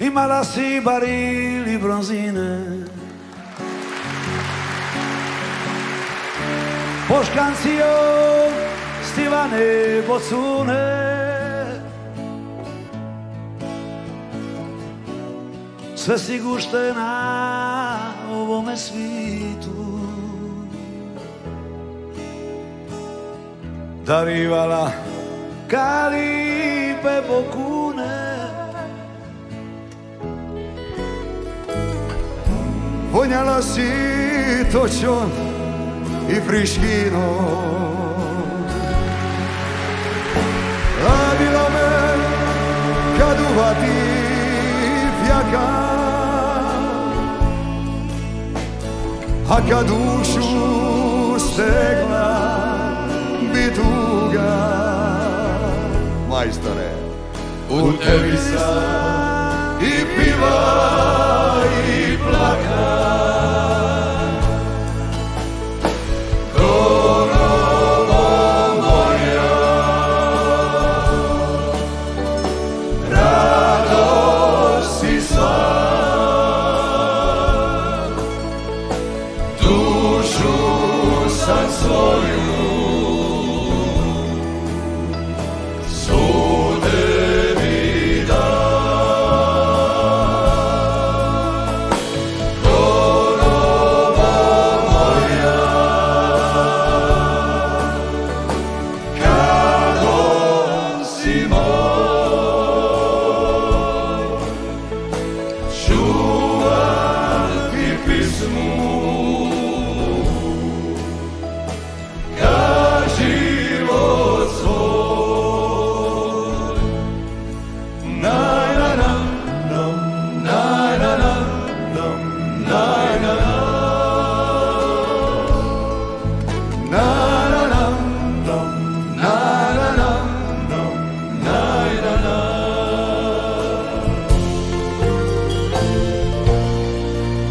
Imala si barili bronzine? Poškancio stivane bocune. Sve si gušte na ovome svitu Darivala kalipe bokune Vonjala si točon i friškino. Radila me kad uvati fjaka. A kad dušu stegla Majstore. U tebi sam i piva i plaka. Dušu sam svoju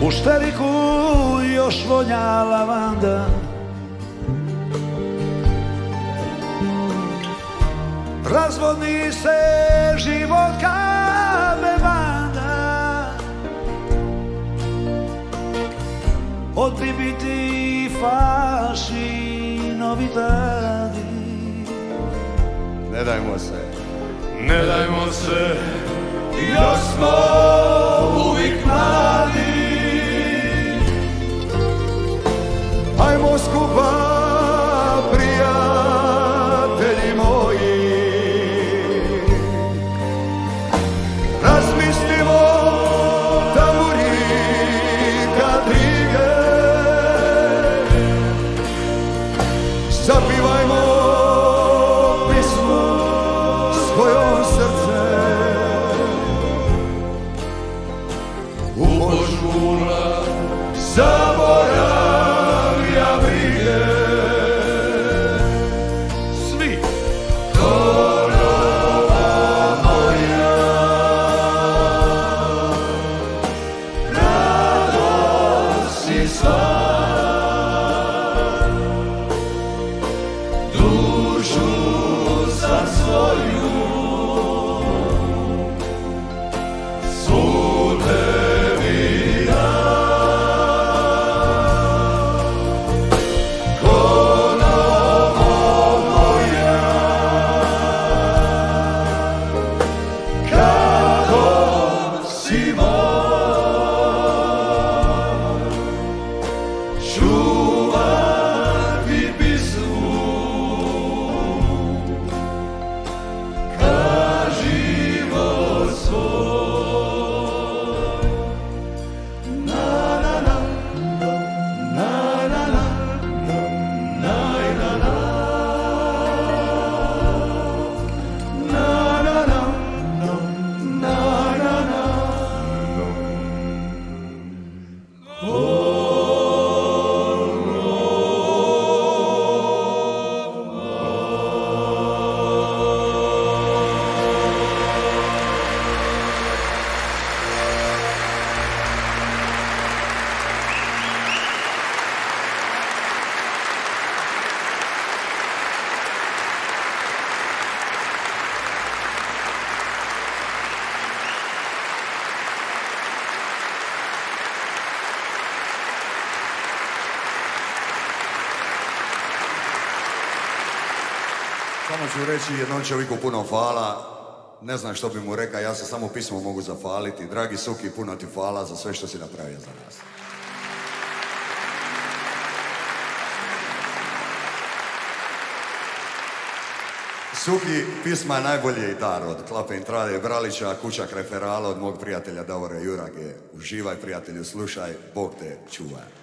U šteriku još vonja lavanda. Razvodni se život ka bevanda Od biti faši novitadi Ne dajmo se. Ne dajmo se, još smo uvijek mladi Samo ću reći jednom čovjeku puno hvala. Ne znam što bi mu rekao, ja se samo pismo mogu zafaliti. Dragi Suki, puno ti hvala za sve što si napravio za nas. Suki, pisma je najbolji dar od Klape Intrade Bralića, kućak referala od mog prijatelja Davora Jurage. Uživaj prijatelju, slušaj, Bog te čuva.